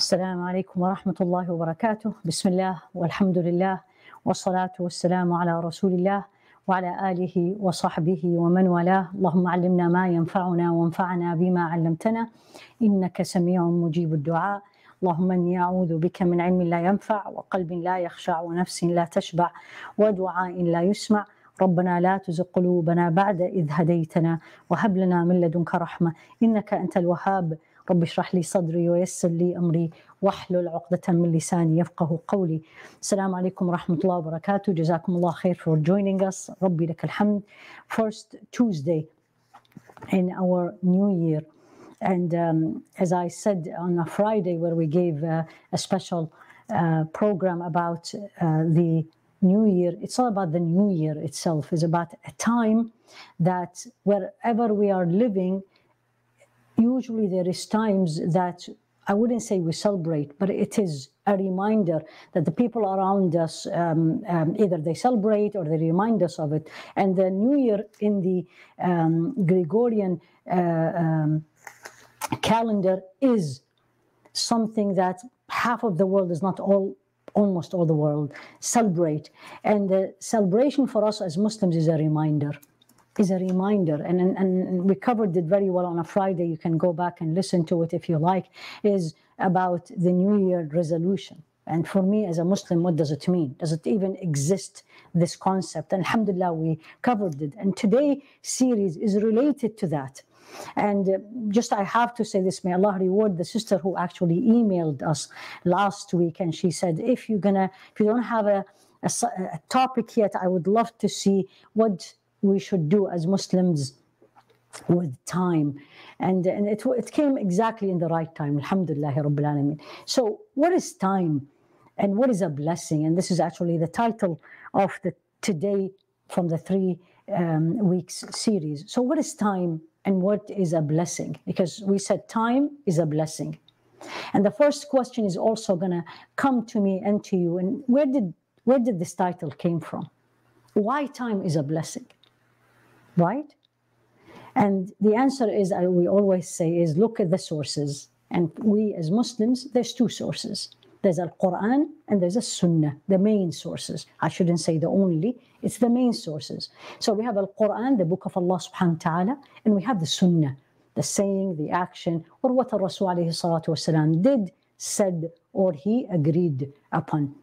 السلام عليكم ورحمة الله وبركاته. بسم الله والحمد لله والصلاة والسلام على رسول الله وعلى آله وصحبه ومن والاه. اللهم علمنا ما ينفعنا وانفعنا بما علمتنا. إنك سميع مجيب الدعاء. اللهم إني أعوذ بك من علم لا ينفع وقلب لا يخشع ونفس لا تشبع ودعاء لا يسمع. ربنا لا تزغ قلوبنا بعد إذ هديتنا وهب لنا من لدنك رحمة. إنك أنت الوهاب. رب اشرح لي صدري ويسر لي امري واحلل عقدة من لساني يفقه قولي. السلام عليكم ورحمة الله وبركاته. جزاكم الله خير for joining us. ربي لك الحمد. First Tuesday in our new year. And um, as I said on a Friday, where we gave uh, a special uh, program about uh, the new year, it's all about the new year itself. It's about a time that wherever we are living, usually there is times that I wouldn't say we celebrate, but it is a reminder that the people around us um, um, either they celebrate or they remind us of it. And the New Year in the um, Gregorian uh, calendar is something that half of the world is not all almost all the world celebrate and the celebration for us as muslims is a reminder is a reminder. And, and, and we covered it very well on a friday. You can go back and listen to it if you like is about the new year resolution. And for me as a muslim what does it mean? Does it even exist this concept? And alhamdulillah we covered it. And today series is related to that. And uh, just I have to say this, may Allah reward the sister who actually emailed us last week. And she said, if you're gonna, if you don't have a, a, a topic yet, I would love to see what we should do as Muslims with time. And, and it, it came exactly in the right time. Alhamdulillah Rabbil Alameen. So what is time? And what is a blessing? And this is actually the title of the today from the three um, weeks series. So what is time? and what is a blessing because we said time is a blessing and the first question is also going to come to me and to you and where did where did this title came from why time is a blessing right and the answer is uh, we always say is look at the sources and we as muslims there's two sources there's Al Quran and there's a Sunnah, the main sources. I shouldn't say the only, it's the main sources. So we have Al Quran, the book of Allah subhanahu wa ta'ala, and we have the Sunnah, the saying, the action, or what Rasul did, said, or he agreed upon.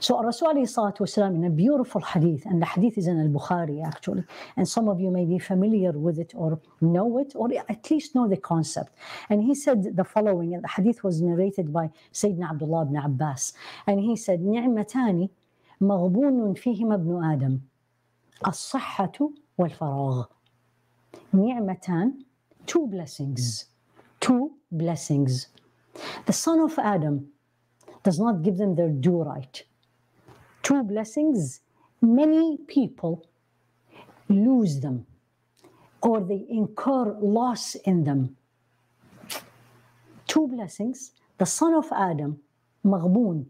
So Rasul والسلام, in a beautiful hadith, and the hadith is in Al-Bukhari actually, and some of you may be familiar with it or know it, or at least know the concept. And he said the following, and the hadith was narrated by Sayyidina Abdullah ibn Abbas, and he said, نعمتان مغبون فيهما ابن آدم الصحة والفراغ نعمتان two blessings two blessings the son of Adam does not give them their due right. Two blessings, many people lose them or they incur loss in them. Two blessings, the son of Adam, Maghboon,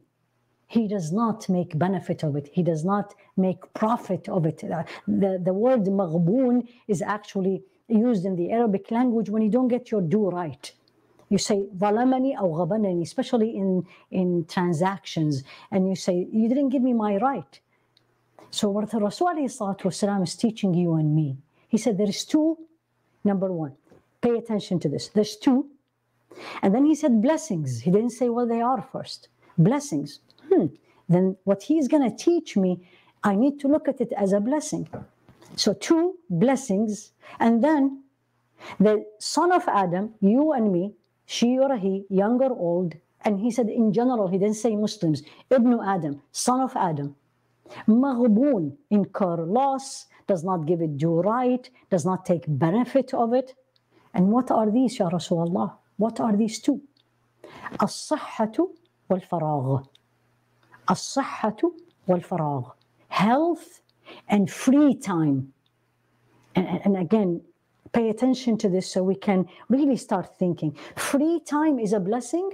he does not make benefit of it. He does not make profit of it. The, the word maghboon is actually used in the Arabic language when you don't get your due right you say ظلمني أو غبنني, especially in, in transactions, and you say, you didn't give me my right. So what the Rasul والسلام, is teaching you and me, he said there is two, number one, pay attention to this. There's two. And then he said blessings. He didn't say what they are first. Blessings. Hmm. Then what he's going to teach me, I need to look at it as a blessing. So two blessings. And then the son of Adam, you and me, she or he, young or old, and he said in general, he didn't say Muslims, Ibn Adam, son of Adam, maghboon, incur loss, does not give it due right, does not take benefit of it. And what are these, Ya Rasulullah? What are these two? الصحة والفراغ الصحة والفراغ health and free time and, and again pay attention to this so we can really start thinking. Free time is a blessing.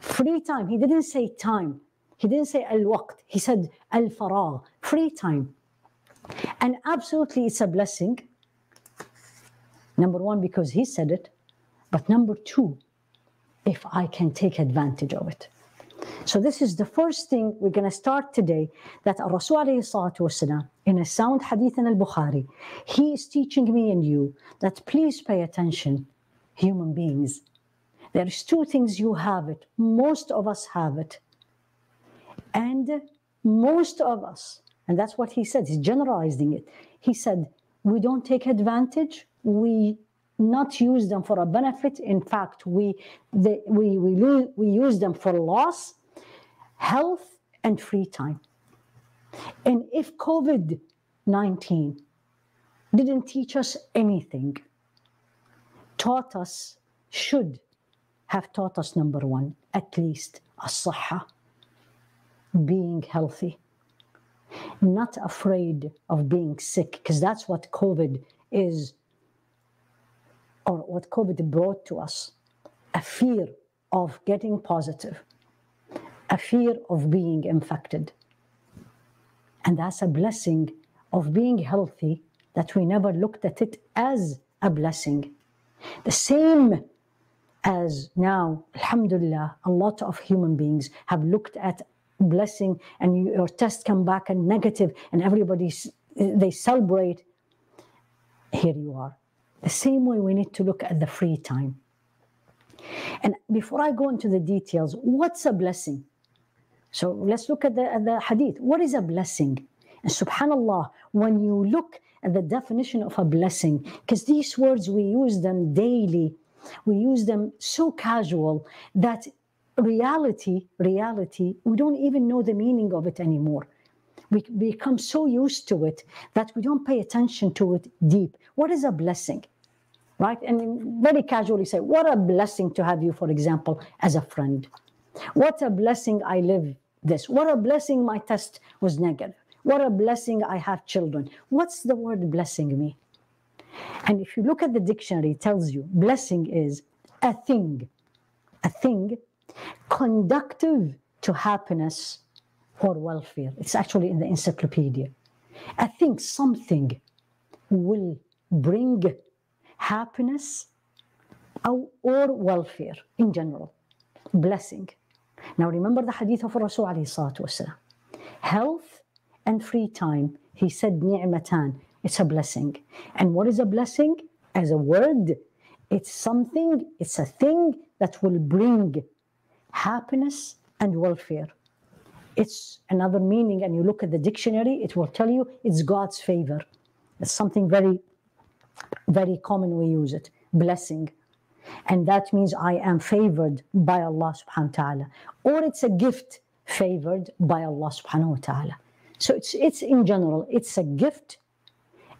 Free time. He didn't say time. He didn't say al waqt. He said al faragh. Free time. And absolutely it's a blessing. Number one, because he said it. But number two, if I can take advantage of it. So this is the first thing we're going to start today that Rasul والسلام, in a sound hadith in al-Bukhari, he is teaching me and you that please pay attention, human beings. There's two things you have it. Most of us have it. And most of us, and that's what he said, he's generalizing it. He said, we don't take advantage, we not use them for a benefit. In fact, we, they, we, we, lose, we use them for loss health and free time. And if COVID 19 didn't teach us anything, taught us, should have taught us number one, at least, as being healthy, not afraid of being sick, because that's what COVID is, or what COVID brought to us a fear of getting positive a fear of being infected. And that's a blessing of being healthy that we never looked at it as a blessing. The same as now, Alhamdulillah, a lot of human beings have looked at blessing and your test come back and negative and everybody, they celebrate. Here you are. The same way we need to look at the free time. And before I go into the details, what's a blessing? So let's look at the, at the hadith. What is a blessing? And subhanAllah, when you look at the definition of a blessing, because these words we use them daily, we use them so casual that reality, reality, we don't even know the meaning of it anymore. We become so used to it that we don't pay attention to it deep. What is a blessing? Right? And very casually say, What a blessing to have you, for example, as a friend. What a blessing I live this. What a blessing my test was negative. What a blessing I have children. What's the word blessing mean? And if you look at the dictionary, it tells you blessing is a thing, a thing conductive to happiness or welfare. It's actually in the encyclopedia. I think something will bring happiness or welfare in general, blessing. Now remember the hadith of Rasul alayhi Health and free time. He said ni'matan. It's a blessing. And what is a blessing? As a word, it's something, it's a thing that will bring happiness and welfare. It's another meaning, and you look at the dictionary, it will tell you it's God's favor. It's something very, very common we use it. Blessing. And that means I am favored by Allah subhanahu wa ta'ala. Or it's a gift favored by Allah subhanahu wa ta'ala. So it's, it's in general, it's a gift,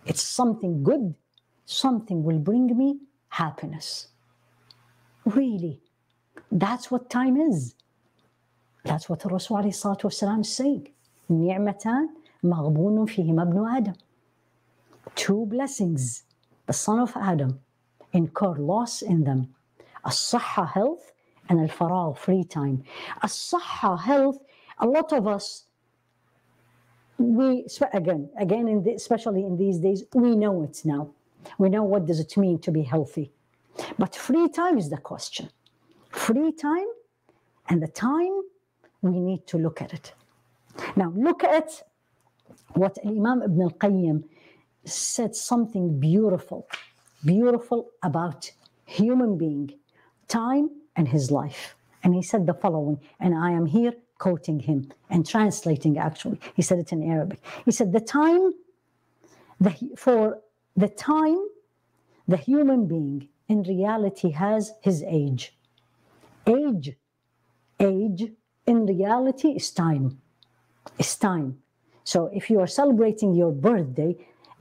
it's something good, something will bring me happiness. Really, that's what time is. That's what the Rasul والسلام, is saying. نعمتان مغبون فيهما ابن آدم. Two blessings, the son of Adam incur loss in them. الصحة health and الفراغ free time. الصحة health, a lot of us, we, again, again, in the, especially in these days, we know it now. We know what does it mean to be healthy. But free time is the question. Free time and the time, we need to look at it. Now, look at what Imam Ibn al-Qayyim said something beautiful beautiful about human being, time and his life. And he said the following, and I am here quoting him and translating actually. He said it in Arabic. He said, The time, the, for the time the human being in reality has his age. Age, age in reality is time. Is time. So if you are celebrating your birthday,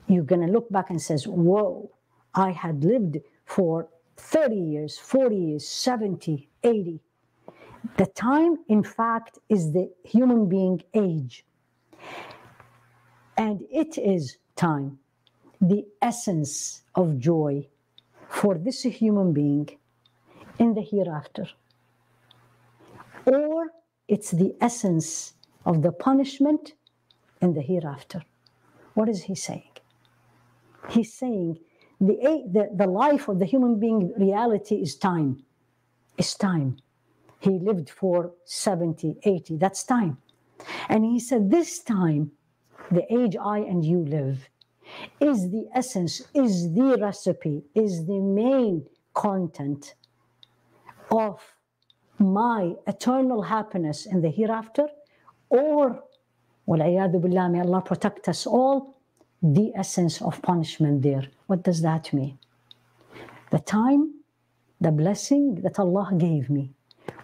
you're to look back and says, whoa, I had lived for 30 years, 40 years, 70, 80. The time, in fact, is the human being age. And it is time, the essence of joy for this human being in the hereafter. Or it's the essence of the punishment in the hereafter. What is he saying? He's saying the, the, the life of the human being reality is time. Is time. He lived for 70, 80. That's time. And he said, This time, the age I and you live, is the essence, is the recipe, is the main content of my eternal happiness in the hereafter, or, billah, may Allah protect us all, the essence of punishment there. What does that mean? The time, the blessing that Allah gave me,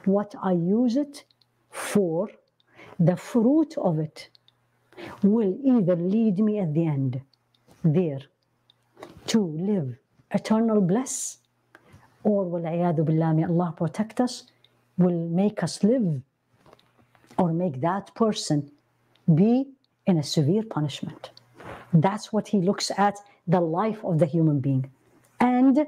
what I use it for, the fruit of it will either lead me at the end there to live eternal bliss or will billah, may Allah protect us, will make us live or make that person be in a severe punishment. That's what he looks at the life of the human being. And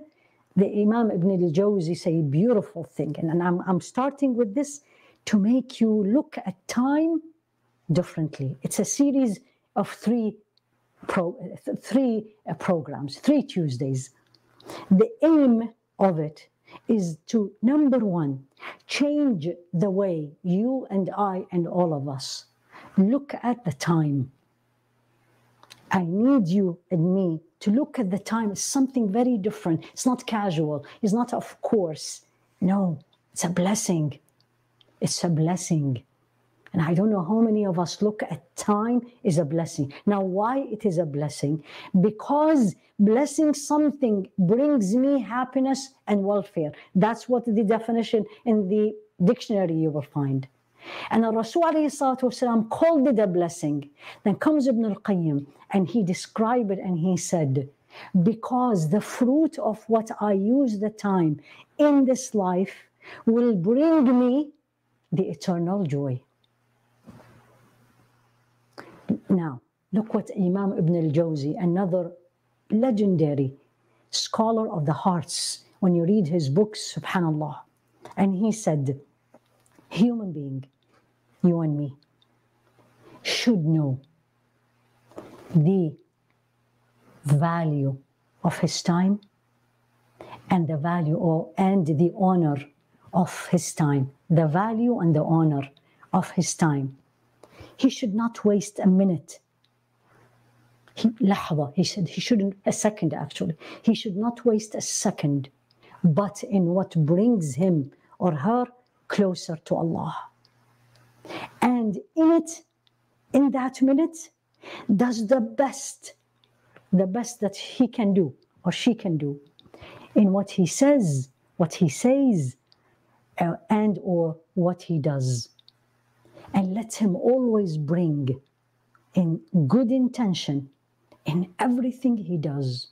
the Imam Ibn al-Jawzi say beautiful thing. And, and I'm, I'm starting with this to make you look at time differently. It's a series of three, pro, three uh, programs, three Tuesdays. The aim of it is to, number one, change the way you and I and all of us look at the time. I need you and me to look at the time as something very different. It's not casual, it's not of course. No, it's a blessing. It's a blessing. And I don't know how many of us look at time is a blessing. Now, why it is a blessing? Because blessing something brings me happiness and welfare. That's what the definition in the dictionary you will find. And Rasul والسلام, called it a blessing. Then comes Ibn al-Qayyim and he described it and he said, because the fruit of what I use the time in this life will bring me the eternal joy. Now, look what Imam Ibn al-Jawzi, another legendary scholar of the hearts, when you read his books, subhanallah, and he said, human being, you and me, should know the value of his time and the value or, and the honor of his time, the value and the honor of his time he should not waste a minute. He, lahza, he said, he shouldn't, a second actually, he should not waste a second, but in what brings him or her closer to Allah. And in it, in that minute, does the best, the best that he can do or she can do in what he says, what he says, uh, and or what he does and let him always bring in good intention in everything he does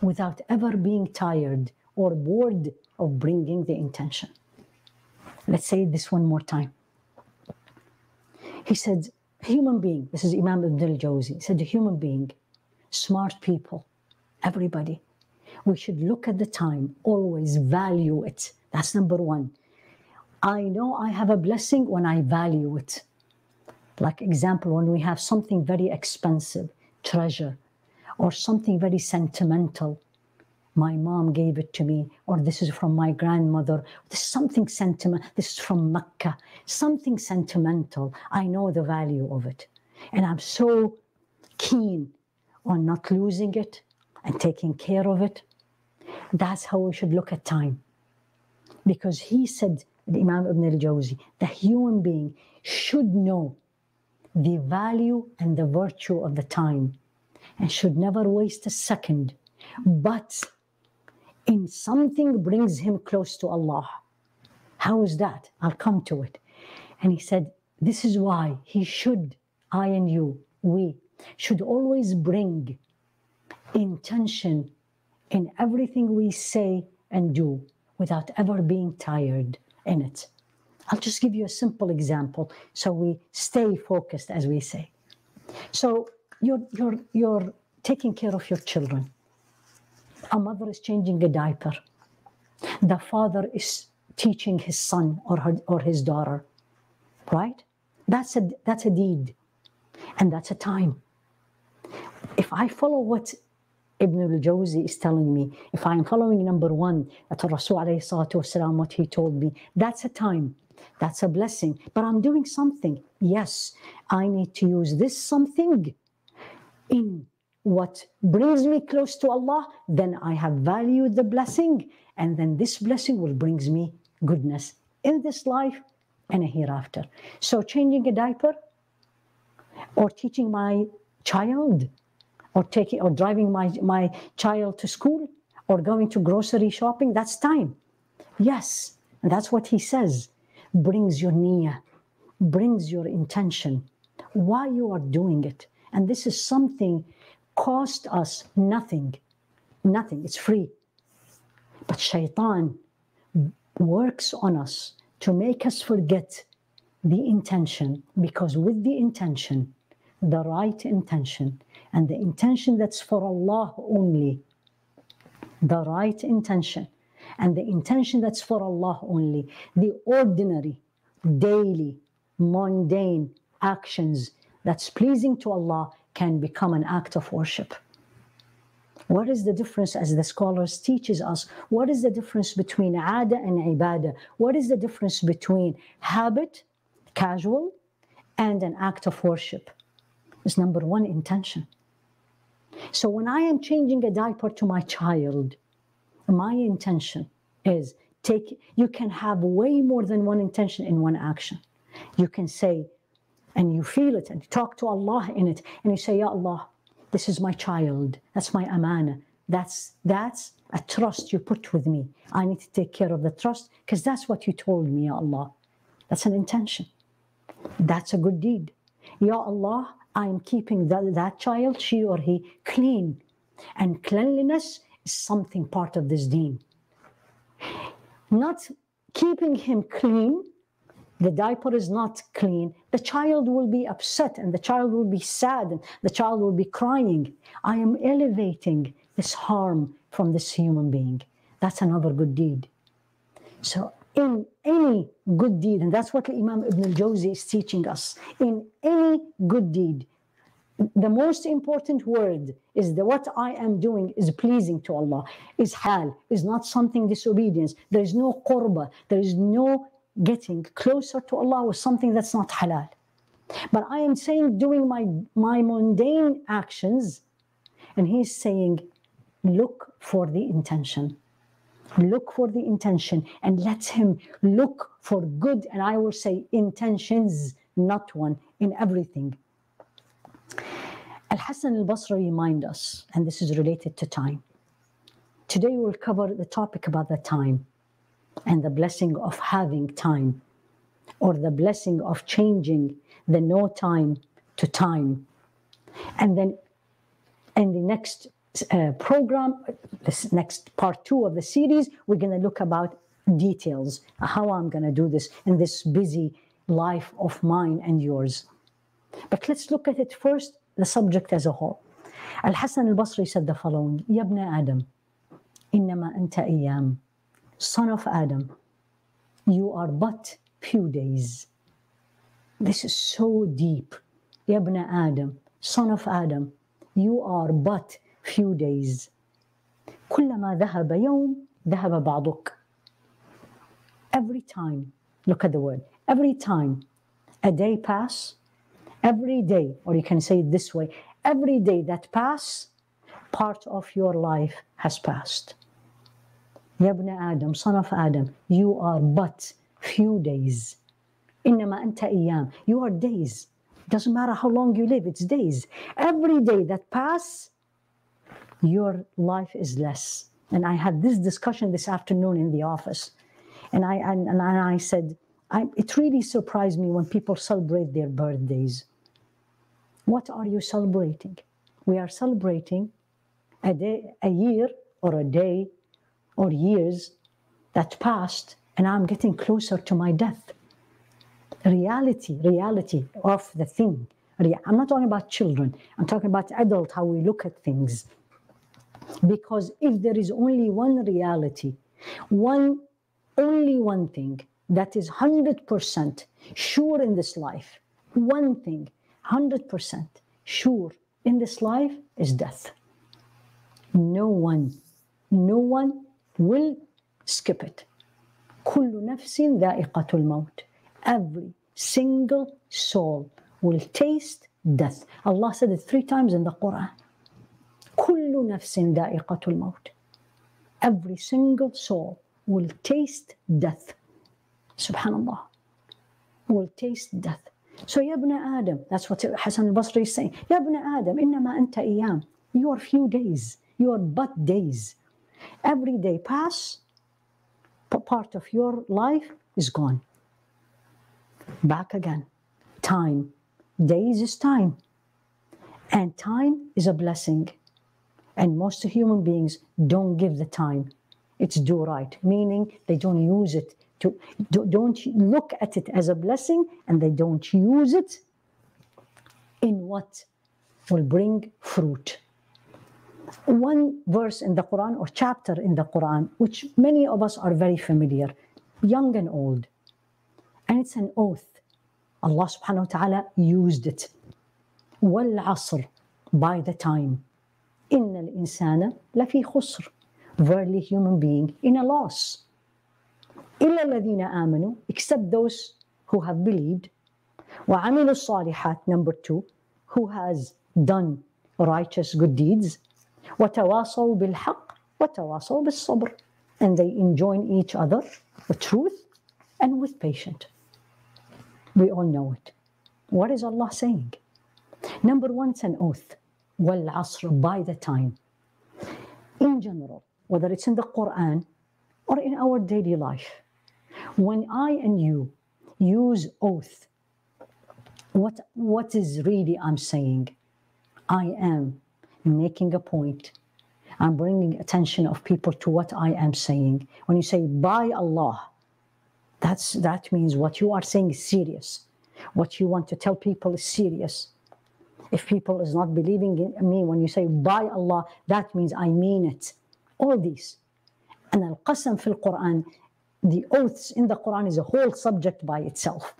without ever being tired or bored of bringing the intention. Let's say this one more time. He said, human being, this is Imam Ibn al-Jawzi, he said, human being, smart people, everybody, we should look at the time, always value it. That's number one. I know I have a blessing when I value it. Like example, when we have something very expensive, treasure, or something very sentimental. My mom gave it to me, or this is from my grandmother. This is something sentimental. This is from Mecca. Something sentimental. I know the value of it. And I'm so keen on not losing it and taking care of it. That's how we should look at time. Because he said, the Imam Ibn al-Jawzi, the human being should know the value and the virtue of the time and should never waste a second, but in something brings him close to Allah. How is that? I'll come to it. And he said, This is why he should, I and you, we, should always bring intention in everything we say and do without ever being tired in it. I'll just give you a simple example so we stay focused, as we say. So you're, you're, you're taking care of your children. A mother is changing a diaper. The father is teaching his son or, her, or his daughter, right? That's a, that's a deed and that's a time. If I follow what Ibn al-Jawzi is telling me, if I am following number one, that Rasul wasalam, what he told me, that's a time, that's a blessing. But I'm doing something. Yes, I need to use this something in what brings me close to Allah, then I have valued the blessing, and then this blessing will brings me goodness in this life and hereafter. So changing a diaper or teaching my child or taking or driving my, my child to school or going to grocery shopping, that's time. Yes, and that's what he says. Brings your niyyah, brings your intention, why you are doing it. And this is something cost us nothing. Nothing. It's free. But shaitan works on us to make us forget the intention because with the intention, the right intention, and the intention that's for Allah only, the right intention, and the intention that's for Allah only, the ordinary, daily, mundane actions that's pleasing to Allah can become an act of worship. What is the difference, as the scholars teaches us, what is the difference between ada and ibadah? What is the difference between habit, casual, and an act of worship? Is number one intention. So when I am changing a diaper to my child, my intention is take, you can have way more than one intention in one action. You can say, and you feel it and you talk to Allah in it, and you say, Ya Allah, this is my child, that's my amana, that's, that's a trust you put with me. I need to take care of the trust because that's what you told me, Ya Allah. That's an intention. That's a good deed. Ya Allah, I am keeping that, that child, she or he, clean. And cleanliness is something part of this deen. Not keeping him clean, the diaper is not clean, the child will be upset and the child will be sad and the child will be crying. I am elevating this harm from this human being. That's another good deed. So, in any good deed, and that's what Imam Ibn al Jawzi is teaching us, in any good deed, the most important word is that what I am doing is pleasing to Allah, is hal, is not something disobedience. There is no qurba, there is no getting closer to Allah with something that's not halal. But I am saying doing my, my mundane actions, and he's saying, look for the intention. Look for the intention and let him look for good, and I will say intentions, not one, in everything. Al Hassan al Basri remind us, and this is related to time. Today we'll cover the topic about the time and the blessing of having time, or the blessing of changing the no time to time. And then in the next uh, program, this next part two of the series, we're going to look about details, how I'm going to do this in this busy life of mine and yours. But let's look at it first, the subject as a whole. Al Hassan al Basri said the following Ya ibn Adam, إنما أنت أيام son of Adam, you are but few days. This is so deep. Ibn Adam, son of Adam, you are but few days. كلما ذهب يوم ذهب بعضك. Every time, look at the word, every time a day pass, every day, or you can say it this way, every day that pass, part of your life has passed. يا ابن آدم son of Adam you are but few days إنما أنت أيام you are days doesn't matter how long you live it's days every day that pass your life is less and I had this discussion this afternoon in the office and I and, and I said I, it really surprised me when people celebrate their birthdays what are you celebrating we are celebrating a day a year or a day or years that passed, and I'm getting closer to my death. Reality, reality of the thing. I'm not talking about children, I'm talking about adult, how we look at things. Because if there is only one reality, one only one thing that is 100% sure in this life, one thing 100% sure in this life is death. no one no one will skip it كل نفس ذائقة الموت every single soul will taste death Allah said it three times in the Quran كل نفس ذائقة الموت every single soul will taste death subhanallah will taste death so يا ابن آدم that's what Hassan al-Basri is saying يا ابن آدم إنما أنت أيام you are few days you are but days every day pass part of your life is gone. Back again. Time. Days is time. And time is a blessing. And most human beings don't give the time. Its do right, meaning they don't use it to, don't look at it as a blessing and they don't use it in what will bring fruit one verse in the Quran or chapter in the Quran, which many of us are very familiar, young and old. And it's an oath. Allah subhanahu wa ta'ala used it. Wal asr, by the time. al-insana lafi khusr Verily human being in a loss. Illa ladina amanu, except those who have believed. Wa amilu salihat number two who has done righteous good deeds وتواصوا بالحق وتواصوا بالصبر and they enjoin each other with truth and with patience we all know it what is Allah saying number one it's an oath والعصر by the time. In general, whether it's in the Quran or in our daily life, when I and you use oath, what, what is really I'm saying? I am making a point. I'm bringing attention of people to what I am saying. When you say by Allah, that's, that means what you are saying is serious. What you want to tell people is serious if people is not believing in me when you say by Allah, that means I mean it. All these. And al-qasam fil Quran, the oaths in the Quran is a whole subject by itself.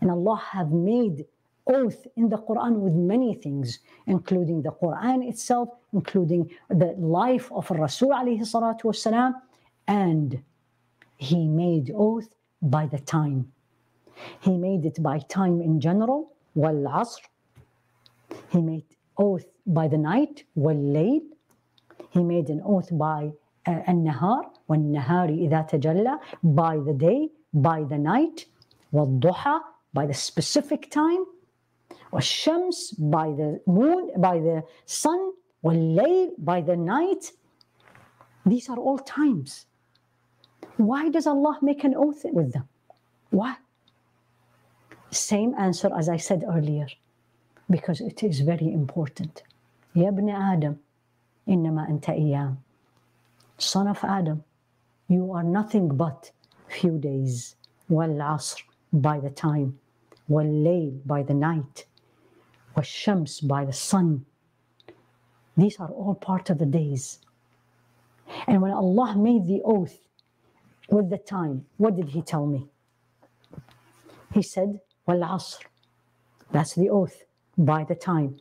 And Allah have made oath in the Quran with many things, including the Quran itself, including the life of Rasul alayhi salatu wasalam, and he made oath by the time. He made it by time in general, wal asr, he made oath by the night, والليل. He made an oath by uh, النهار, والنهار إذا تجلى, by the day, by the night, والضحى, by the specific time, والشمس, by the moon, by the sun, والليل, by the night. These are all times. Why does Allah make an oath with them? Why? Same answer as I said earlier because it is very important. يا ابن آدم إنما أنت أيام. Son of Adam, you are nothing but few days. والعصر by the time. والليل by the night. Washams by the sun. These are all part of the days. And when Allah made the oath with the time, what did He tell me? He said, Wal Asr. That's the oath by the time.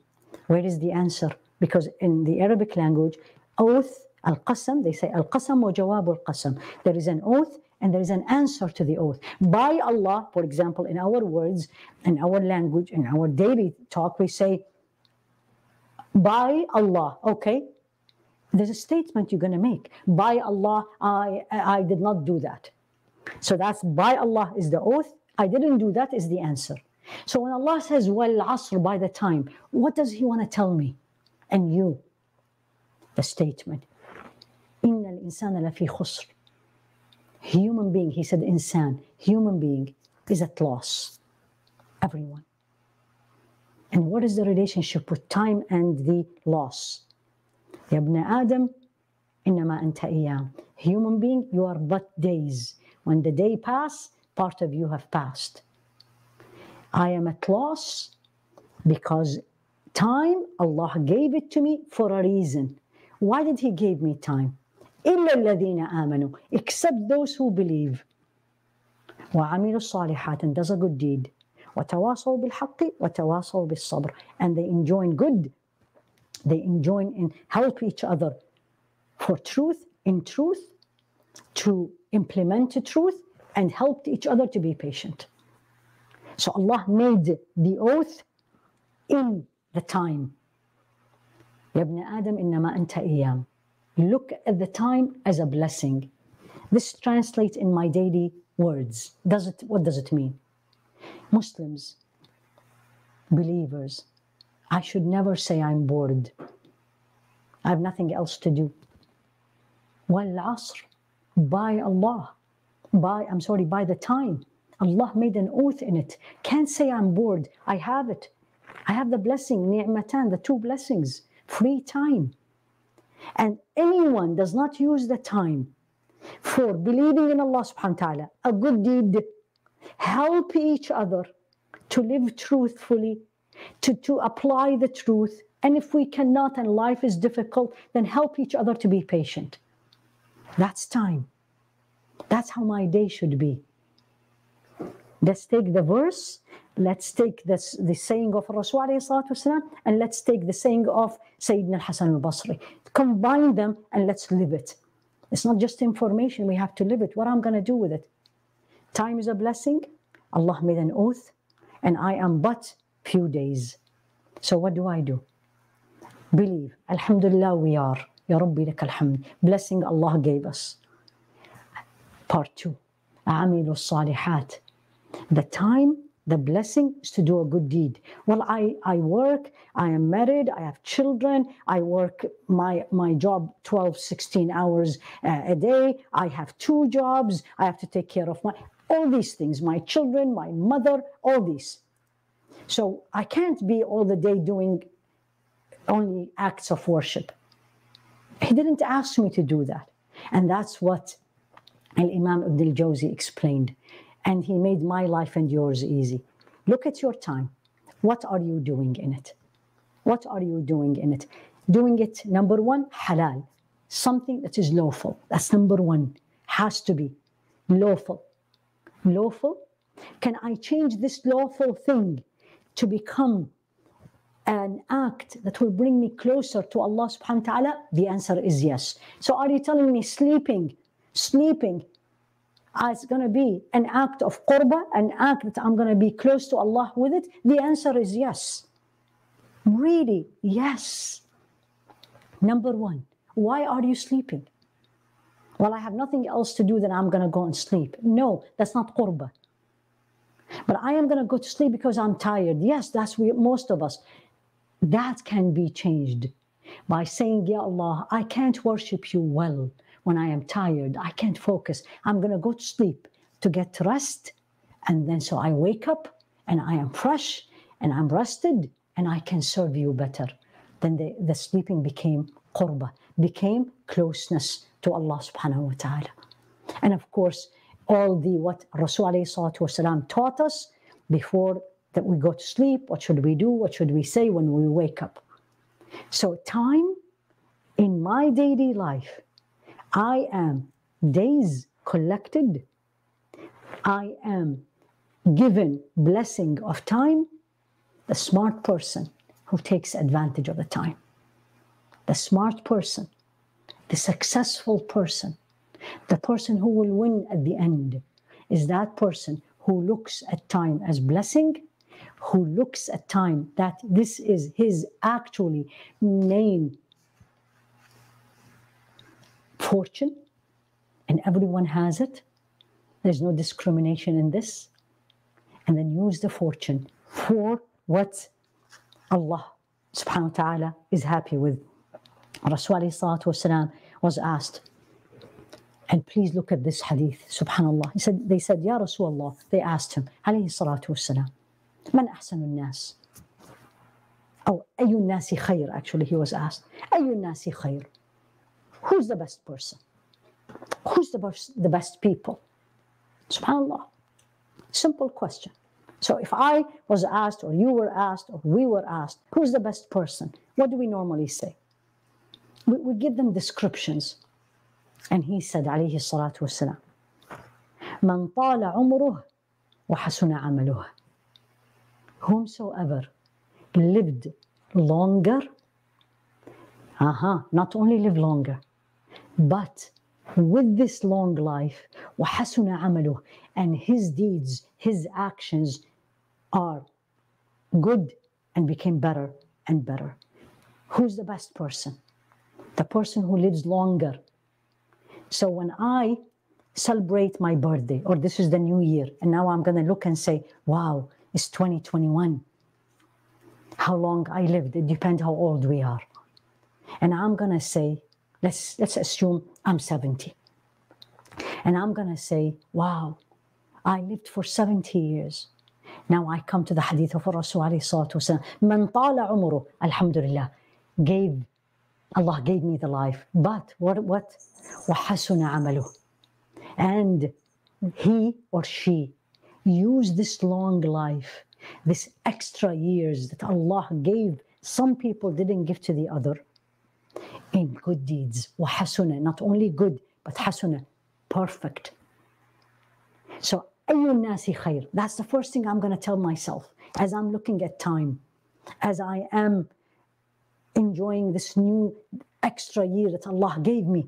Where is the answer? Because in the Arabic language, oath, al qasam, they say al qasam wa jawab al qasam. There is an oath and there is an answer to the oath. By Allah, for example, in our words, in our language, in our daily talk, we say, by Allah, okay? There's a statement you're going to make. By Allah, I, I did not do that. So that's by Allah is the oath. I didn't do that is the answer. So when Allah says, Well, asr by the time, what does He want to tell me? And you, the statement, Inna al-insana lafi khusr. Human being, he said, insan, human being is at loss. Everyone. And what is the relationship with time and the loss? Ibn Adam, innama anta iyam. Human being, you are but days. When the day pass, part of you have passed. I am at loss because time, Allah gave it to me for a reason. Why did He give me time? إلا الذين آمنوا except those who believe وعملوا الصالحات and does a good deed وتواصوا بالحق وتواصوا بالصبر and they enjoin good they enjoin and help each other for truth, in truth, to implement truth, and helped each other to be patient. So Allah made the oath in the time. يا ابن آدم إنما أنت أيام. look at the time as a blessing. This translates in my daily words. Does it, what does it mean? Muslims, believers, I should never say I'm bored. I have nothing else to do. Wal asr, by Allah, by, I'm sorry, by the time. Allah made an oath in it. Can't say I'm bored. I have it. I have the blessing, ni'matan, the two blessings, free time. And anyone does not use the time for believing in Allah subhanahu wa ta'ala, a good deed, help each other to live truthfully, to, to apply the truth. And if we cannot and life is difficult, then help each other to be patient. That's time. That's how my day should be. Let's take the verse, let's take this, the saying of Rasul and let's take the saying of Sayyidina al-Hasan al-Basri. Combine them and let's live it. It's not just information, we have to live it. What I'm going to do with it? Time is a blessing. Allah made an oath, and I am but few days. So what do I do? Believe. Alhamdulillah, we are. Ya Rabbi lak alhamd. Blessing Allah gave us. Part two. عملوا الصالحات. The time, the blessing is to do a good deed. Well, I, I work, I am married, I have children, I work my, my job 12, 16 hours uh, a day, I have two jobs, I have to take care of my, all these things, my children, my mother, all these. So I can't be all the day doing only acts of worship. He didn't ask me to do that. And that's what Al Imam Ibn al Jawzi explained. And he made my life and yours easy. Look at your time. What are you doing in it? What are you doing in it? Doing it, number one, halal, something that is lawful. That's number one, has to be lawful. Lawful? Can I change this lawful thing to become an act that will bring me closer to Allah subhanahu wa ta'ala? The answer is yes. So are you telling me sleeping, sleeping Ah, is going to be an act of qurbah, an act that I'm going to be close to Allah with it? The answer is yes. Really, yes. Number one, why are you sleeping? Well, I have nothing else to do, then I'm going to go and sleep. No, that's not qurbah. But I am going to go to sleep because I'm tired. Yes, that's we, most of us. That can be changed by saying, Ya Allah, I can't worship you well when I am tired. I can't focus. I'm going to go to sleep to get rest. And then so I wake up and I am fresh and I'm rested and I can serve you better. Then the, the sleeping became qurba, became closeness to Allah subhanahu wa ta'ala. And of course, all the what Rasul والسلام, taught us before that we go to sleep, what should we do, what should we say when we wake up. So time in my daily life, I am days collected, I am given blessing of time, the smart person who takes advantage of the time. The smart person, the successful person, the person who will win at the end is that person who looks at time as blessing, who looks at time that this is his actually main fortune and everyone has it. There's no discrimination in this. And then use the fortune for what Allah subhanahu wa ta'ala is happy with. Rasul was asked, and please look at this hadith, subhanallah. He said, they said, Ya Rasulullah, they asked him, alayhi salatu wassalam, man ahsanu nas? Oh, ayu nasi khair, actually, he was asked. Ayu nasi khair? Who's the best person? Who's the best, the best people? Subhanallah. Simple question. So if I was asked, or you were asked, or we were asked, who's the best person? What do we normally say? We, we give them descriptions. And he said, عليه الصلاة والسلام, من طال عمره وحسن عمله. Whomsoever lived longer, uh-huh, not only live longer, But with this long life, وحسن عمله, and his deeds, his actions are good and became better and better. Who's the best person? The person who lives longer. So when I celebrate my birthday, or this is the new year, and now I'm going to look and say, wow, it's 2021. How long I lived, it depends how old we are. And I'm going to say, let's, let's assume I'm 70. And I'm going to say, wow, I lived for 70 years. Now I come to the hadith of Rasul alayhi salatu wasalam. Man tala umru, alhamdulillah, gave, Allah gave me the life. But what, what? وحسن عمله. And he or she used this long life, this extra years that Allah gave, some people didn't give to the other, in good deeds. وحسنة, not only good, but حسنة, perfect. So أي الناس خير. That's the first thing I'm going to tell myself as I'm looking at time, as I am enjoying this new extra year that Allah gave me.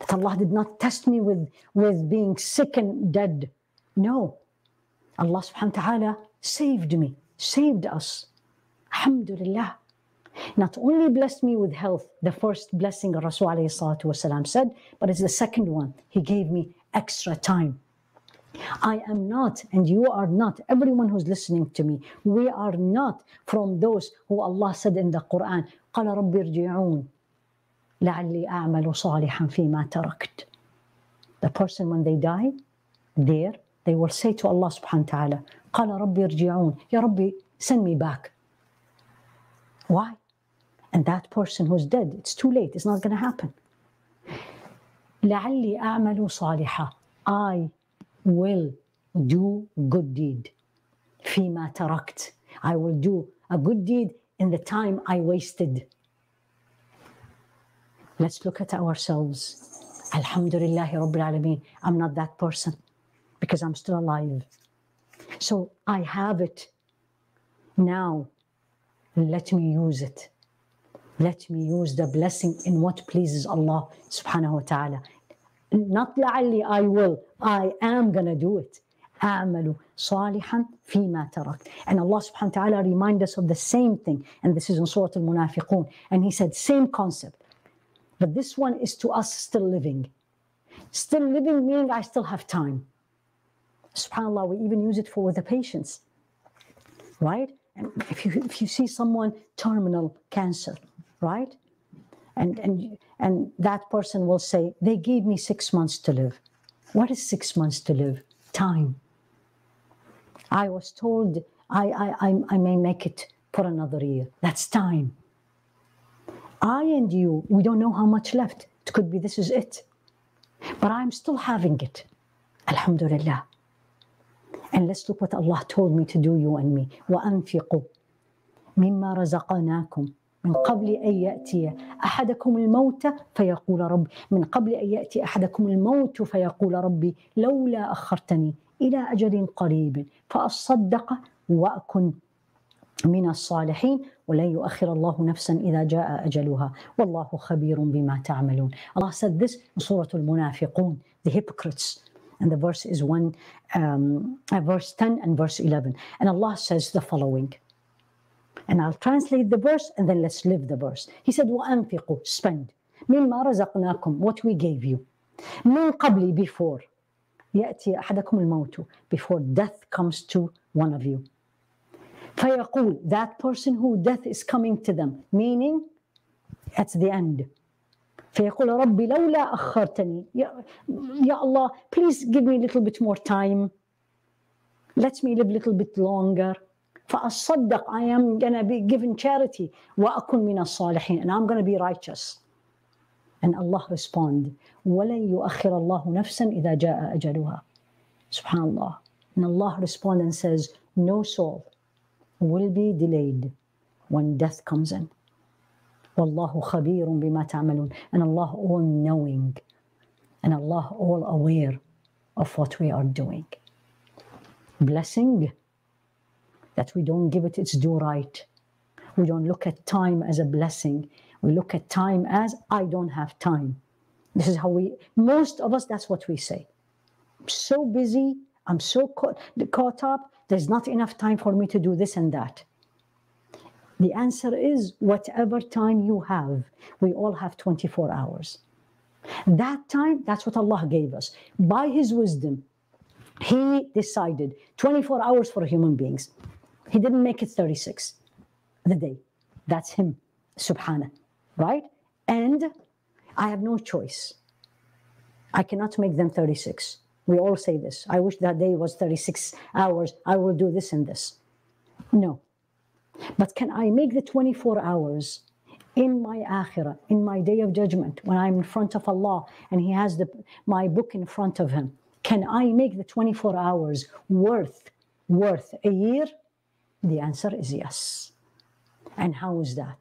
That Allah did not test me with, with being sick and dead. No. Allah subhanahu wa ta'ala saved me, saved us. Alhamdulillah. Not only blessed me with health, the first blessing Rasul والسلام, said, but it's the second one. He gave me extra time. I am not, and you are not, everyone who's listening to me, we are not from those who Allah said in the Quran, قال رب ارجعون لعلي أعمل صالحا فيما تركت. The person when they die, there, they will say to Allah subhanahu wa ta'ala, قال رب ارجعون, Ya Rabbi, send me back. Why? And that person who's dead, it's too late, it's not going to happen. لعلي أعمل صالحا. I will do good deed. فيما تركت. I will do a good deed in the time I wasted. Let's look at ourselves. Alhamdulillah Rabbil Alameen. I'm not that person because I'm still alive. So I have it. Now, let me use it. Let me use the blessing in what pleases Allah subhanahu wa ta'ala. Not لعلي I will, I am gonna do it. أعمل صالحا فيما تركت. And Allah subhanahu wa ta'ala remind us of the same thing. And this is in Surah Al-Munafiqun. And He said, same concept. But this one is to us still living. Still living meaning I still have time. SubhanAllah, we even use it for the patients. Right? And if you if you see someone terminal cancer, right? And and and that person will say, they gave me six months to live. What is six months to live? Time. I was told I, I, I, may make it for another year. That's time. I and you, we don't know how much left. It could be this is it. But I'm still having it. Alhamdulillah. And let's look what Allah told me to do, you and me. وَأَنفِقُوا مِمَّا رَزَقَنَاكُمْ من قبل أن يأتي أحدكم الموت فيقول رب من قبل أن يأتي أحدكم الموت فيقول ربي لولا أخرتني إلى أجل قريب فأصدق وأكن من الصالحين. ولن يؤخر الله نفسا إذا جاء أجلها. والله خبير بما تعملون. Allah said this in Surah Al-Munafiqun. The hypocrites. And the verse is one um, verse 10 and verse 11 and Allah says the following. And I'll translate the verse and then let's live the verse. He said, وَأَنفِقُوا Spend. مِمَّا رَزَقْنَاكُمْ What we gave you. مِنْ قَبْلِ Before. يأتي أحدكم الموت Before death comes to one of you. فيقول That person who death is coming to them. Meaning, at the end. فيقول ربي لولا أخرتني يا, يا Allah please give me a little bit more time let me live a little bit longer فأصدق I am going to be given charity وأكن من الصالحين and I'm going to be righteous and Allah respond ولن يؤخر الله نفسا إذا جاء أجلها Subhanallah and Allah respond and says no soul will be delayed when death comes in والله خبير بما تعملون and Allah all knowing and Allah all aware of what we are doing blessing that we don't give it its due right. We don't look at time as a blessing. We look at time as I don't have time. This is how we, most of us, that's what we say. I'm so busy, I'm so caught, caught up, there's not enough time for me to do this and that. The answer is whatever time you have, we all have 24 hours. That time, that's what Allah gave us. By His wisdom, He decided 24 hours for human beings. He didn't make it 36 the day. That's Him, subhana, right? And I have no choice. I cannot make them 36. We all say this. I wish that day was 36 hours. I will do this and this. No. But can I make the 24 hours in my akhirah, in my day of judgment, when I'm in front of Allah and He has the, my book in front of Him? Can I make the 24 hours worth, worth a year? The answer is yes. And how is that?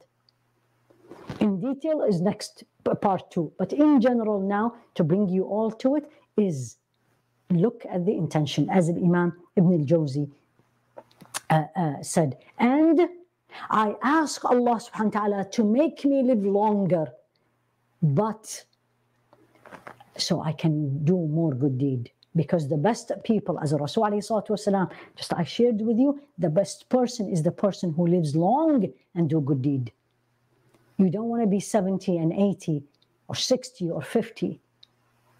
In detail is next part two. But in general, now to bring you all to it is look at the intention, as Imam Ibn al Jawzi uh, uh, said. And I ask Allah subhanahu wa ta'ala to make me live longer, but so I can do more good deed Because the best people, as Rasul والسلام, just I shared with you, the best person is the person who lives long and do good deed. You don't want to be 70 and 80 or 60 or 50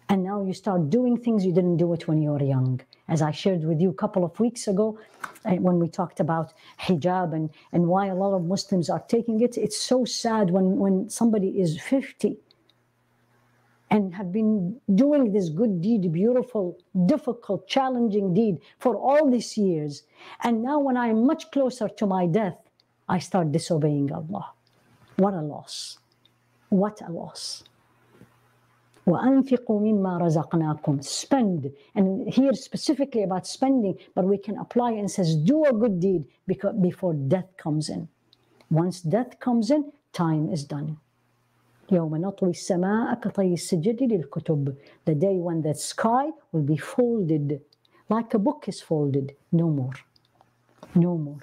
and now you start doing things you didn't do it when you were young. As I shared with you a couple of weeks ago, eh, when we talked about hijab and, and why a lot of Muslims are taking it, it's so sad when, when somebody is 50 and have been doing this good deed, beautiful, difficult, challenging deed for all these years. And now, when I'm much closer to my death, I start disobeying Allah. What a loss! What a loss. وأنفقوا مما رزقناكم spend and here specifically about spending but we can apply and says do a good deed because before death comes in once death comes in time is done يوم نطوي السماء كطي السجل للكتب the day when the sky will be folded like a book is folded no more no more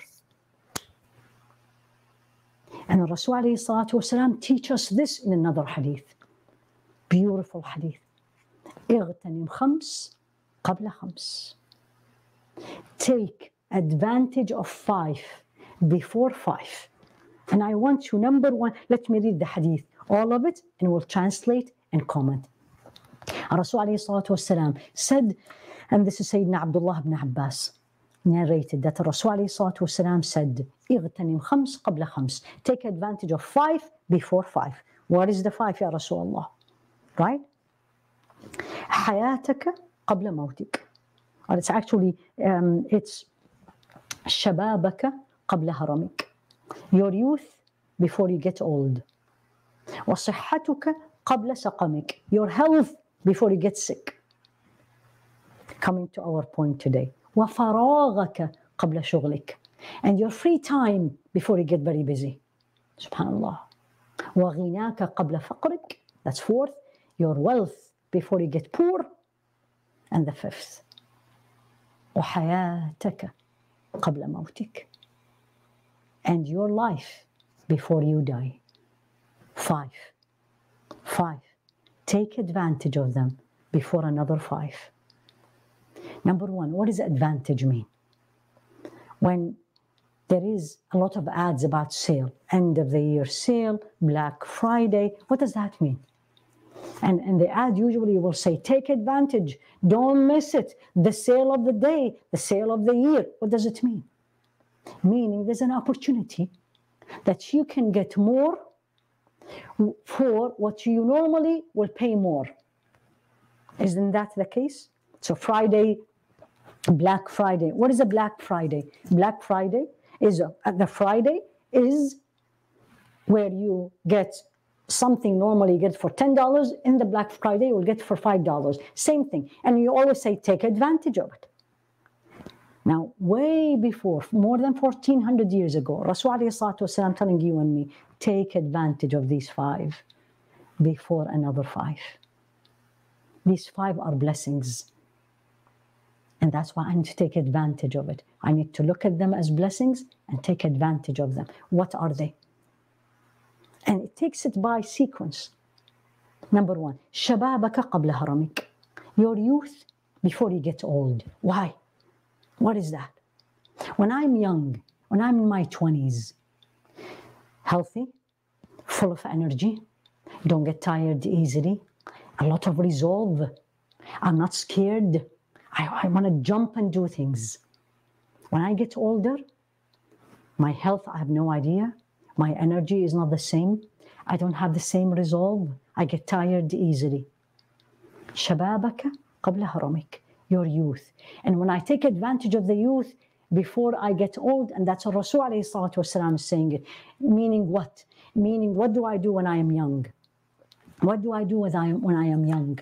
and Rasul عليه الصلاة والسلام teach us this in another hadith beautiful hadith اغتنم خمس قبل خمس take advantage of five before five and I want you number one let me read the hadith all of it and we'll translate and comment Rasul عليه الصلاة والسلام said and this is Sayyidina Abdullah ibn Abbas narrated that Rasul عليه الصلاة والسلام said اغتنم خمس قبل خمس take advantage of five before five what is the five يا رسول الله right? حياتك قبل موتك. Or it's actually, um, it's شبابك قبل هرمك. Your youth before you get old. وصحتك قبل سقمك. Your health before you get sick. Coming to our point today. وفراغك قبل شغلك. And your free time before you get very busy. Subhanallah. وغناك قبل فقرك. That's fourth your wealth before you get poor. And the fifth, وحياتك قبل موتك. And your life before you die. Five. Five. Take advantage of them before another five. Number one, what does advantage mean? When there is a lot of ads about sale, end of the year sale, Black Friday, what does that mean? And, and the ad usually will say, take advantage, don't miss it. The sale of the day, the sale of the year. What does it mean? Meaning there's an opportunity that you can get more for what you normally will pay more. Isn't that the case? So Friday, Black Friday. What is a Black Friday? Black Friday is a, uh, the Friday is where you get something normally you get for $10 in the Black Friday, you will get for $5. Same thing. And you always say, take advantage of it. Now, way before, more than 1400 years ago, Rasul والسلام, telling you and me, take advantage of these five before another five. These five are blessings. And that's why I need to take advantage of it. I need to look at them as blessings and take advantage of them. What are they? And it takes it by sequence. Number one, شبابك قبل هرمك. Your youth before you get old. Why? What is that? When I'm young, when I'm in my 20s, healthy, full of energy, don't get tired easily, a lot of resolve. I'm not scared. I, I want to jump and do things. When I get older, my health, I have no idea. My energy is not the same. I don't have the same resolve. I get tired easily. شبابك قبل هرمك. Your youth. And when I take advantage of the youth before I get old, and that's what Rasul والسلام, is saying it. Meaning what? Meaning, what do I do when I am young? What do I do when I am, when I am young?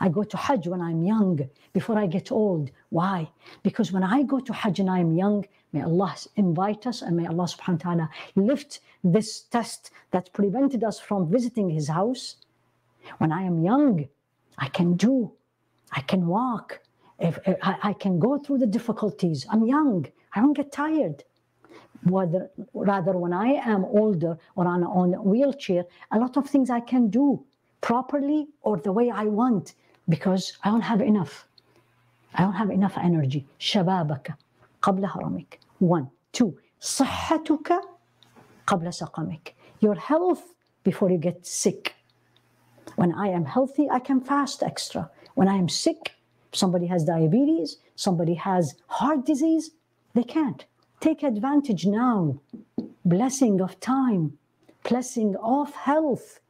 I go to Hajj when I'm young, before I get old. Why? Because when I go to Hajj and I'm young, may Allah invite us and may Allah subhanahu wa ta'ala lift this test that prevented us from visiting His house. When I am young, I can do, I can walk, if, if I, I can go through the difficulties. I'm young, I don't get tired. Whether, rather, when I am older or on, on a wheelchair, a lot of things I can do properly or the way I want because I don't have enough. I don't have enough energy. شبابك قبل هرمك. One. Two. صحتك قبل سقمك. Your health before you get sick. When I am healthy, I can fast extra. When I am sick, somebody has diabetes, somebody has heart disease, they can't. Take advantage now. Blessing of time, blessing of health.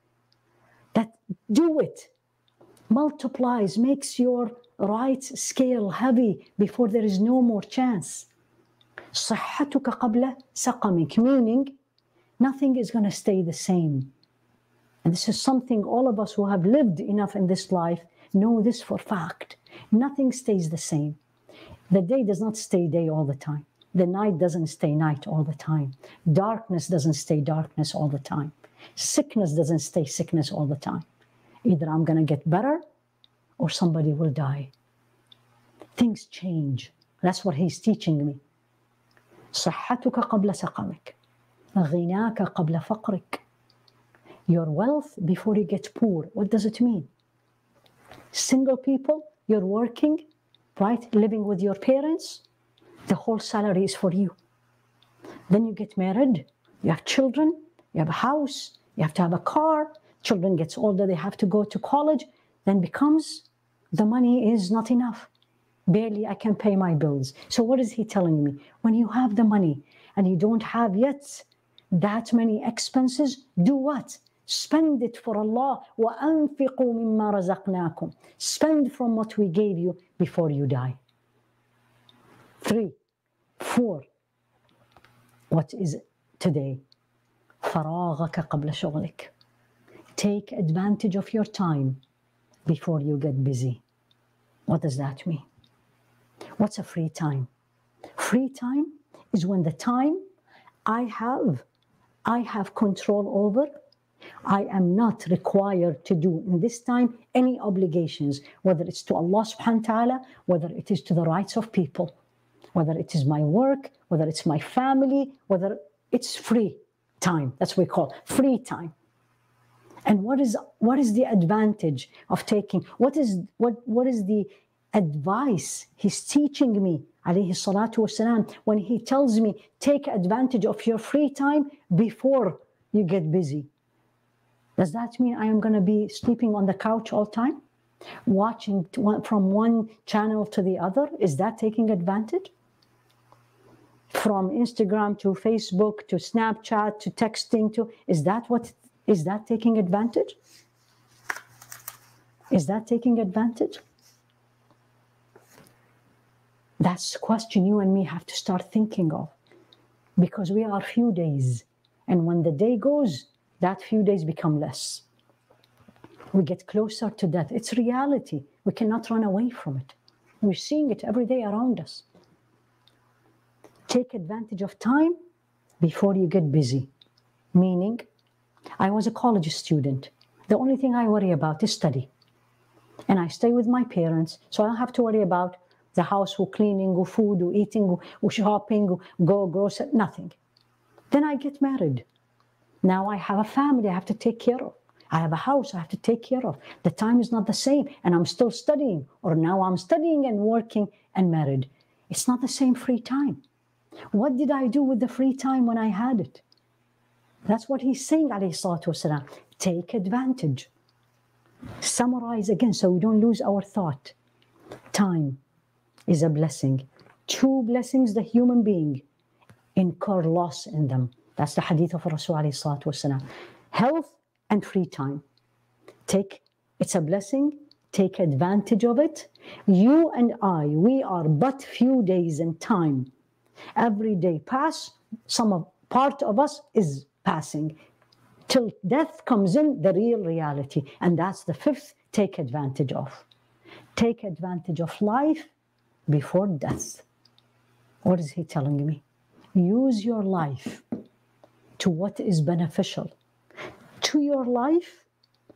That do it. Multiplies, makes your right scale heavy before there is no more chance. صحتك قبل سقمك, meaning nothing is going to stay the same. And this is something all of us who have lived enough in this life know this for fact. Nothing stays the same. The day does not stay day all the time. The night doesn't stay night all the time. Darkness doesn't stay darkness all the time. Sickness doesn't stay sickness all the time. Either I'm going to get better or somebody will die. Things change. That's what he's teaching me. صحتك قبل سقمك غناك قبل فقرك your wealth before you get poor what does it mean single people you're working right? Living with your parents. The whole salary is for you. Then you get married. You have children. You have a house. You have to have a car. Children gets older. They have to go to college. Then becomes the money is not enough. Barely I can pay my bills. So, what is he telling me? When you have the money and you don't have yet that many expenses, do what? Spend it for Allah. وَأَنفِقُوا مِمَّا رَزَقْنَاكُمْ Spend from what we gave you before you die. Three, four. What is today? فراغك قبل شغلك. Take advantage of your time before you get busy. What does that mean? What's a free time? Free time is when the time I have, I have control over. I am not required to do in this time any obligations, whether it's to Allah subhanahu wa ta'ala, whether it is to the rights of people, whether it is my work, whether it's my family, whether it's free time. That's what we call free time. And what is what is the advantage of taking what is what what is the advice he's teaching me alayhi salatu wasalam when he tells me take advantage of your free time before you get busy does that mean i am going to be sleeping on the couch all time? Watching from one channel to the other? Is that taking advantage? From instagram to facebook to snapchat to texting to is that what is that taking advantage? Is that taking advantage? That's the question you and me have to start thinking of because we are a few days. And when the day goes, that few days become less. We get closer to death. It's reality. We cannot run away from it. We're seeing it every day around us. Take advantage of time before you get busy. Meaning, I was a college student. The only thing I worry about is study. And I stay with my parents, so I don't have to worry about the house or cleaning or food or eating or shopping or go grocery, nothing. Then I get married. Now I have a family I have to take care of. I have a house I have to take care of. The time is not the same, and I'm still studying, or now I'm studying and working and married. It's not the same free time. What did I do with the free time when I had it? That's what he's saying, wasalam. Take advantage. Summarize again so we don't lose our thought. Time is a blessing. Two blessings the human being incur loss in them. That's the hadith of Rasul. Health and free time. Take, it's a blessing. Take advantage of it. You and I, we are but few days in time. Every day pass, some of part of us is passing. Till death comes in, the real reality. And that's the fifth, take advantage of. Take advantage of life before death. What is he telling me? Use your life to what is beneficial to your life,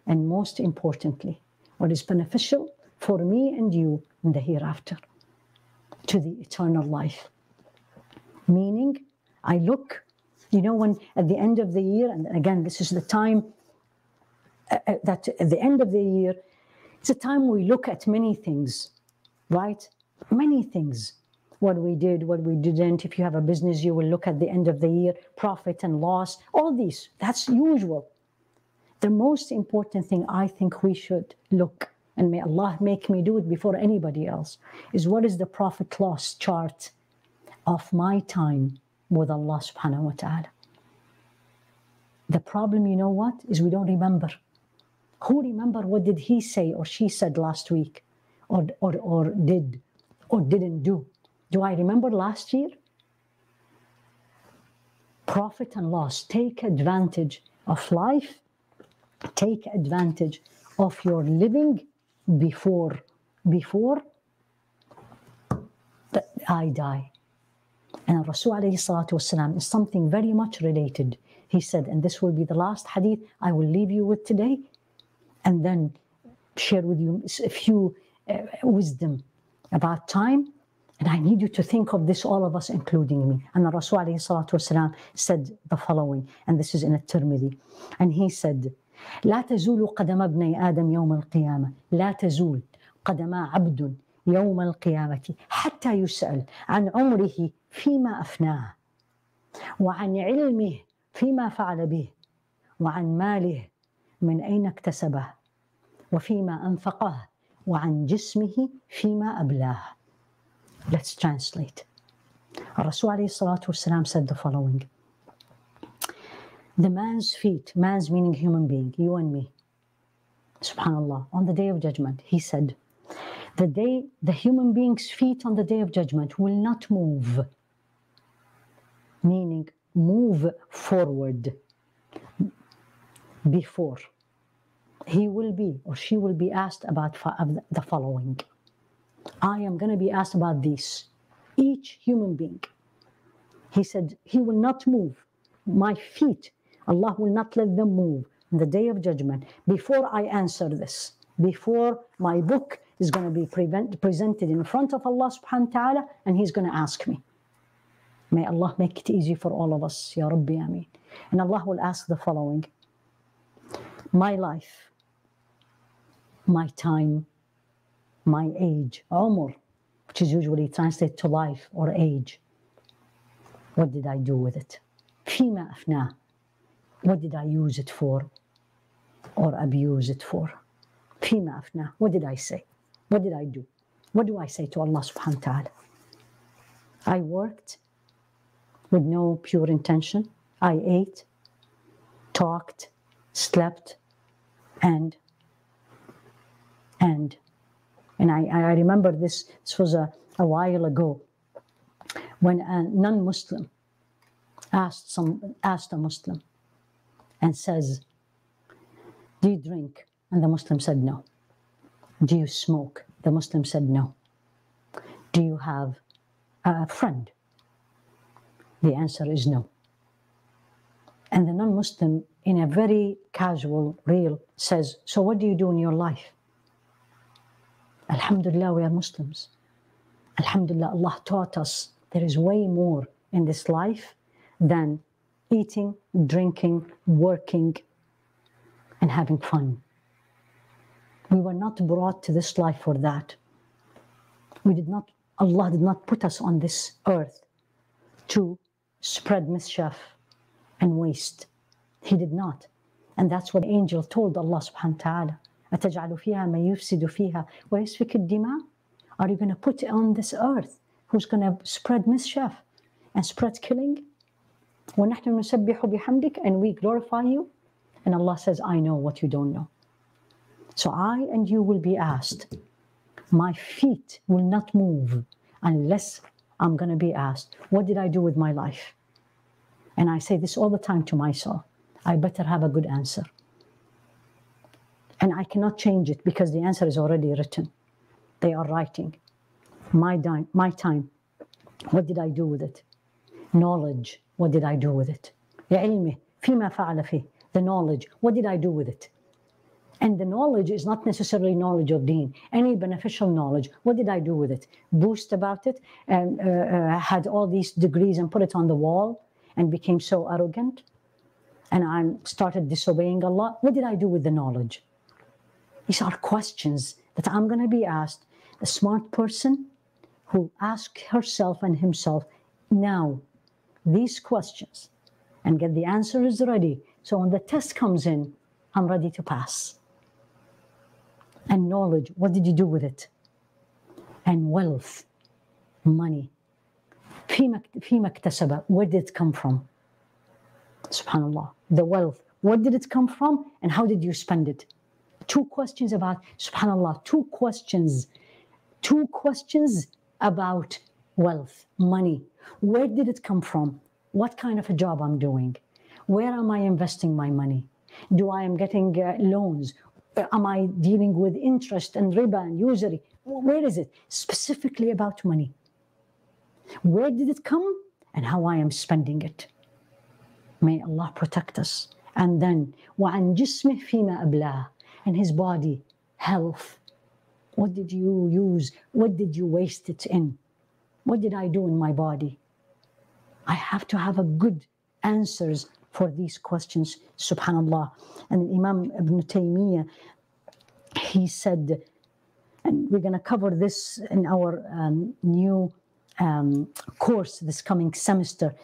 and most importantly, what is beneficial for me and you in the hereafter, to the eternal life. Meaning, I look, you know, when at the end of the year, and again, this is the time uh, uh that at the end of the year, it's a time we look at many things, right? Many things. What we did, what we didn't. If you have a business, you will look at the end of the year, profit and loss, all these. That's usual. The most important thing I think we should look, and may Allah make me do it before anybody else, is what is the profit loss chart of my time with Allah subhanahu wa ta'ala. The problem, you know what, is we don't remember. Who remember what did he say or she said last week or, or, or did or didn't do? Do I remember last year? Profit and loss. Take advantage of life take advantage of your living before before I die. And Rasul والسلام, is something very much related. He said, and this will be the last hadith I will leave you with today, and then share with you a few uh, wisdom about time. And I need you to think of this, all of us, including me. And the Rasul والسلام, said the following, and this is in a Tirmidhi. And he said, لا تزول قدم ابن آدم يوم القيامة لا تزول قدم عبد يوم القيامة حتى يسأل عن عمره فيما أفناه وعن علمه فيما فعل به وعن ماله من أين اكتسبه وفيما أنفقه وعن جسمه فيما أبلاه Let's translate. الرسول عليه الصلاة والسلام said the following the man's feet, man's meaning human being, you and me, subhanallah, on the day of judgment, he said, the day, the human being's feet on the day of judgment will not move, meaning move forward before. He will be or she will be asked about the following. I am going to be asked about this. Each human being. He said, He will not move. My feet Allah will not let them move in the day of judgment before I answer this, before my book is going to be prevent, presented in front of Allah subhanahu wa ta'ala and He's going to ask me. May Allah make it easy for all of us, Ya Rabbi Ameen. And Allah will ask the following My life, my time, my age, Umr, which is usually translated to life or age. What did I do with it? فيما أفناه what did I use it for or abuse it for? فيما أفناه What did I say? What did I do? What do I say to Allah subhanahu wa ta'ala? I worked with no pure intention. I ate, talked, slept, and and and I, I remember this this was a, a while ago when a non-Muslim asked some asked a Muslim and says, Do you drink? And the Muslim said, No. Do you smoke? The Muslim said, No. Do you have a friend? The answer is no. And the non Muslim, in a very casual, real, says, So what do you do in your life? Alhamdulillah, we are Muslims. Alhamdulillah, Allah taught us there is way more in this life than eating, drinking, working, and having fun. We were not brought to this life for that. We did not, Allah did not put us on this earth to spread mischief and waste. He did not. And that's what the angel told Allah subhanahu wa ta'ala. أتجعل فيها من يفسد فيها ويسفك الدماء? Are you going to put on this earth who's going to spread mischief and spread killing? ونحن نسبح بحمدك and we glorify you. And Allah says, I know what you don't know. So I and you will be asked. My feet will not move unless I'm going to be asked, What did I do with my life? And I say this all the time to myself I better have a good answer. And I cannot change it because the answer is already written. They are writing. My, di- my time, what did I do with it? Knowledge, what did I do with it? علمه فيما فعل فيه the knowledge. What did I do with it? And the knowledge is not necessarily knowledge of deen, any beneficial knowledge. What did I do with it? Boast about it and uh, uh, had all these degrees and put it on the wall and became so arrogant? And I started disobeying Allah. What did I do with the knowledge? These are questions that I'm going to be asked. The smart person who asks herself and himself now these questions and get the answers ready so when the test comes in, I'm ready to pass. And knowledge, what did you do with it? And wealth, money. فيما اكتسب, where did it come from? Subhanallah. The wealth, where did it come from and how did you spend it? Two questions about, subhanallah, two questions, two questions about wealth, money. Where did it come from? What kind of a job I'm doing? Where am I investing my money? Do I am getting uh, loans? Uh, am I dealing with interest and riba and usury? Where is it? Specifically about money. Where did it come and how I am spending it? May Allah protect us. And then, وعن جسمه فيما أبلاه and his body, health. What did you use? What did you waste it in? What did I do in my body? I have to have a good answers for these questions, subhanAllah. And Imam Ibn Taymiyyah, he said, and we're going to cover this in our um, new um, course this coming semester.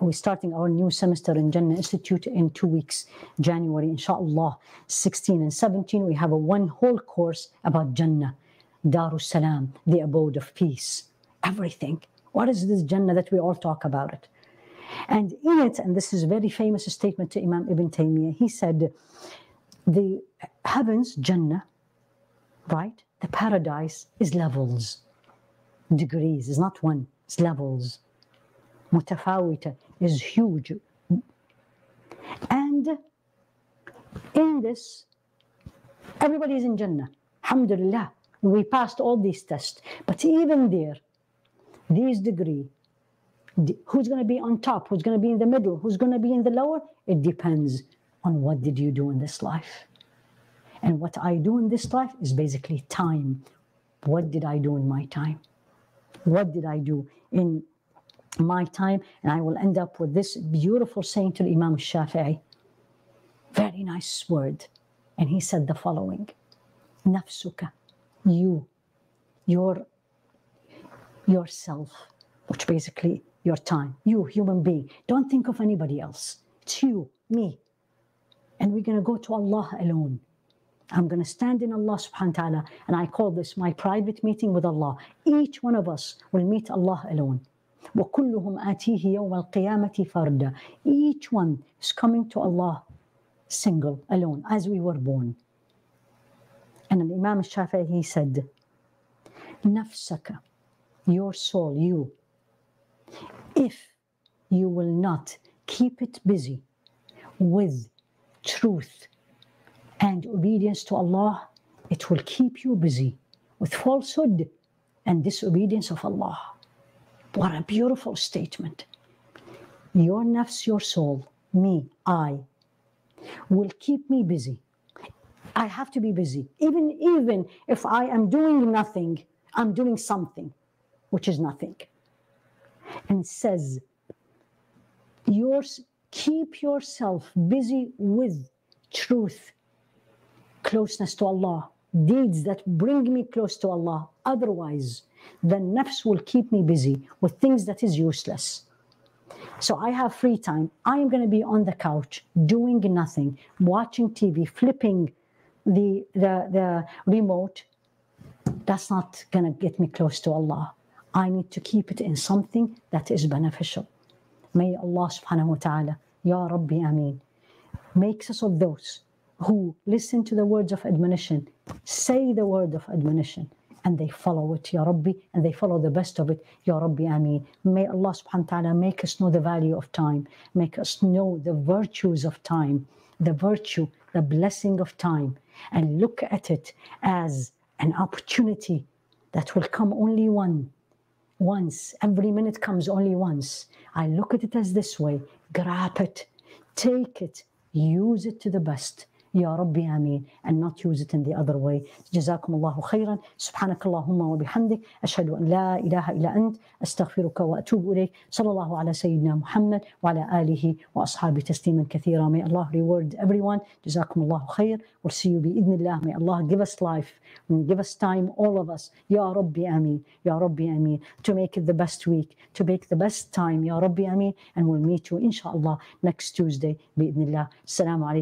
We're starting our new semester in Jannah Institute in two weeks, January, inshallah, 16 and 17. We have a one whole course about Jannah, Darus Salam, the abode of peace, everything. What is this Jannah that we all talk about it? And in it, and this is a very famous statement to Imam Ibn Taymiyyah, he said, the heavens, Jannah, right? The paradise is levels, degrees, is not one, it's levels. Mutafawita is huge. And in this, everybody is in Jannah. Alhamdulillah. We passed all these tests. But even there, these degree, who's going to be on top who's going to be in the middle who's going to be in the lower it depends on what did you do in this life and what i do in this life is basically time what did i do in my time what did i do in my time and i will end up with this beautiful saying to imam shafi'i very nice word and he said the following nafsuka you your yourself which basically your time. You, human being. Don't think of anybody else. It's you, me. And we're going to go to Allah alone. I'm going to stand in Allah subhanahu wa ta'ala, and I call this my private meeting with Allah. Each one of us will meet Allah alone. وَكُلُّهُمْ آتِيهِ يَوْمَ الْقِيَامَةِ فَرْدًا Each one is coming to Allah single, alone, as we were born. And Imam Shafi'i, he said, نَفْسَكَ Your soul, you, if you will not keep it busy with truth and obedience to Allah, it will keep you busy with falsehood and disobedience of Allah. What a beautiful statement. Your nafs, your soul, me, I, will keep me busy. I have to be busy. Even, even if I am doing nothing, I'm doing something, which is nothing and says, yours, keep yourself busy with truth closeness to Allah, deeds that bring me close to Allah. Otherwise, the nafs will keep me busy with things that is useless. So I have free time. I am going to be on the couch doing nothing, watching TV, flipping the, the, the remote. That's not going to get me close to Allah. I need to keep it in something that is beneficial. May Allah subhanahu wa ta'ala, Ya Rabbi Ameen, makes us of those who listen to the words of admonition, say the word of admonition, and they follow it, Ya Rabbi, and they follow the best of it, Ya Rabbi Ameen. May Allah subhanahu wa ta'ala make us know the value of time, make us know the virtues of time, the virtue, the blessing of time, and look at it as an opportunity that will come only one once. Every minute comes only once. I look at it as this way grab it, take it, use it to the best. يا ربي آمين and not use it in the other way جزاكم الله خيرا سبحانك اللهم وبحمدك أشهد أن لا إله إلا أنت أستغفرك وأتوب إليك صلى الله على سيدنا محمد وعلى آله وأصحابه تسليما كثيرا May Allah reward everyone جزاكم الله خير We'll see you بإذن الله May Allah give us life and give us time all of us يا ربي آمين يا ربي آمين to make it the best week to make the best time يا ربي آمين and we'll meet you إن شاء الله next Tuesday بإذن الله السلام عليكم